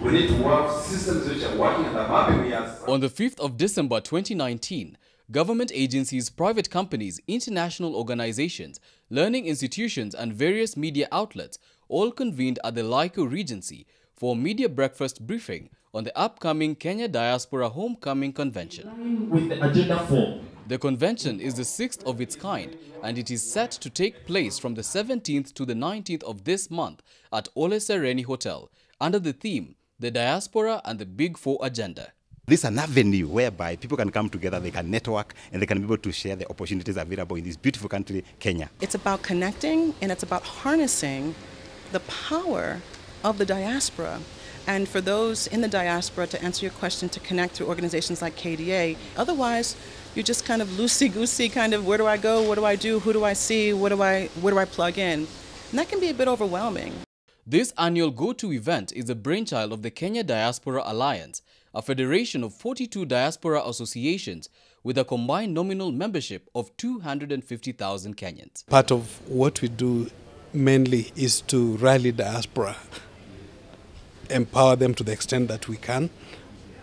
We need to have systems which are working at the mapping we have. On the 5th of December 2019, government agencies, private companies, international organizations, learning institutions and various media outlets all convened at the Laico Regency for a media breakfast briefing on the upcoming Kenya Diaspora Homecoming Convention. With the agenda form, The convention is the sixth of its kind and it is set to take place from the 17th to the 19th of this month at Ole Sereni Hotel under the theme The Diaspora and the Big Four Agenda. This is an avenue whereby people can come together, they can network, and they can be able to share the opportunities available in this beautiful country, Kenya. It's about connecting and it's about harnessing the power of the diaspora. And for those in the diaspora, to answer your question, to connect through organizations like KDA. Otherwise, you're just kind of loosey goosey, kind of where do I go, what do I do, who do I see, what do I, where do I plug in? And that can be a bit overwhelming. This annual go-to event is the brainchild of the Kenya Diaspora Alliance, a federation of 42 diaspora associations with a combined nominal membership of 250,000 Kenyans. Part of what we do mainly is to rally diaspora, empower them to the extent that we can,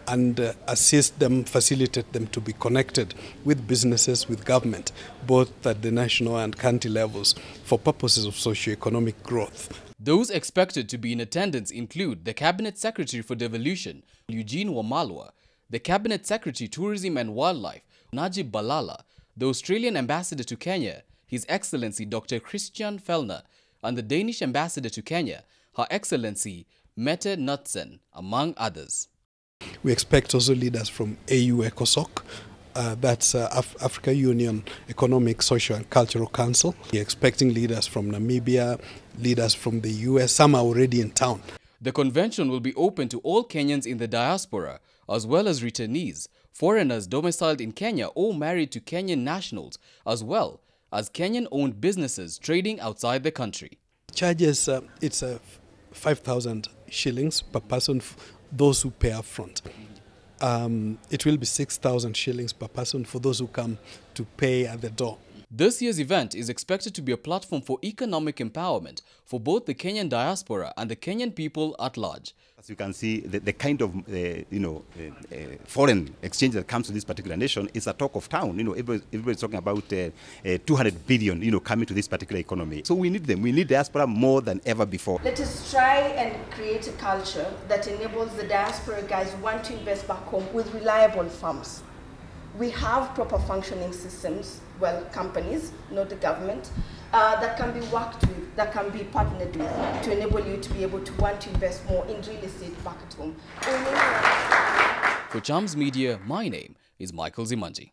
and uh, assist them, facilitate them to be connected with businesses, with government, both at the national and county levels, for purposes of socio-economic growth. Those expected to be in attendance include the Cabinet Secretary for Devolution, Eugene Wamalwa, the Cabinet Secretary Tourism and Wildlife, Najib Balala, the Austrian Ambassador to Kenya, His Excellency Dr. Christian Fellner, and the Danish Ambassador to Kenya, Her Excellency Mette Knudsen, among others. We expect also leaders from AU ECOSOC, uh, that's uh, Af Africa Union Economic, Social and Cultural Council. We're expecting leaders from Namibia, leaders from the US, some are already in town. The convention will be open to all Kenyans in the diaspora, as well as returnees, foreigners domiciled in Kenya or married to Kenyan nationals, as well as Kenyan-owned businesses trading outside the country. Charges, uh, it's uh, 5,000 shillings per person, those who pay up front. Um, it will be 6,000 shillings per person for those who come to pay at the door. This year's event is expected to be a platform for economic empowerment for both the Kenyan diaspora and the Kenyan people at large. As you can see, the, the kind of uh, you know uh, uh, foreign exchange that comes to this particular nation is a talk of town. You know, everybody, everybody's talking about 200 billion, you know, coming to this particular economy. So we need them. We need diaspora more than ever before. Let us try and create a culture that enables the diaspora guys want to invest back home with reliable firms we have proper functioning systems, well, companies, not the government, uh, that can be worked with, that can be partnered with to enable you to be able to want to invest more in real estate back at home. For Chams Media, my name is Michael Tsimangi.